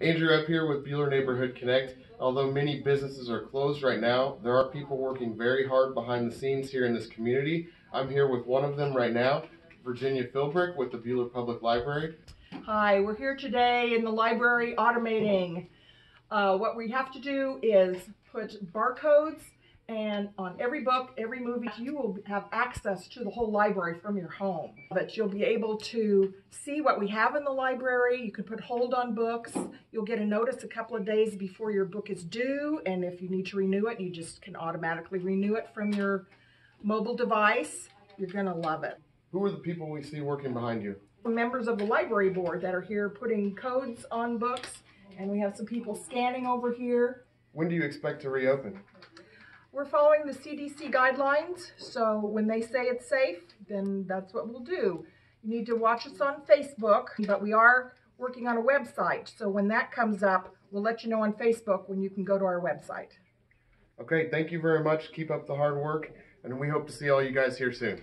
Andrew up here with Buhler Neighborhood Connect. Although many businesses are closed right now, there are people working very hard behind the scenes here in this community. I'm here with one of them right now, Virginia Philbrick with the Buhler Public Library. Hi, we're here today in the library automating. Uh, what we have to do is put barcodes and on every book, every movie, you will have access to the whole library from your home. But you'll be able to see what we have in the library. You can put hold on books. You'll get a notice a couple of days before your book is due. And if you need to renew it, you just can automatically renew it from your mobile device. You're going to love it. Who are the people we see working behind you? Members of the library board that are here putting codes on books. And we have some people scanning over here. When do you expect to reopen? We're following the CDC guidelines, so when they say it's safe, then that's what we'll do. You need to watch us on Facebook, but we are working on a website. So when that comes up, we'll let you know on Facebook when you can go to our website. Okay, thank you very much. Keep up the hard work, and we hope to see all you guys here soon.